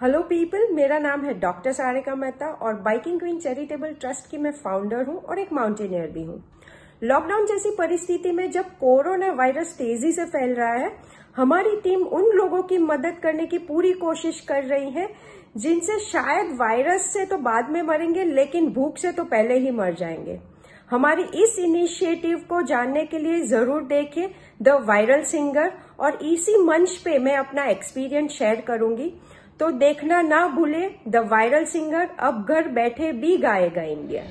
Hello people मेरा नाम है डॉक्टर सारिका मेहता और बाइकिंग क्वीन चैरिटेबल ट्रस्ट की मैं फाउंडर हूँ और एक माउंटेनियर भी हूँ। लॉकडाउन जैसी परिस्थिति में जब कोरोना वायरस तेज़ी से फैल रहा है, हमारी टीम उन लोगों की मदद करने की पूरी कोशिश कर रही है, जिनसे शायद वायरस से तो बाद में मरेंगे, लेकिन भूख से तो पहले ही मर जाएँगे। हमारी इस इनिशिएटिव को जानने के लिए ज़रूर देखें द वायरल सिंगर और इसी मंच पे मैं अपना एक्सपीरियंस शेयर करूँगी। तो देखना ना भूले द वायरल सिंगर अब घर बैठे भी गाएगा इंडिया।